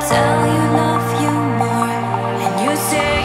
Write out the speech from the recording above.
tell you love you more, and you say.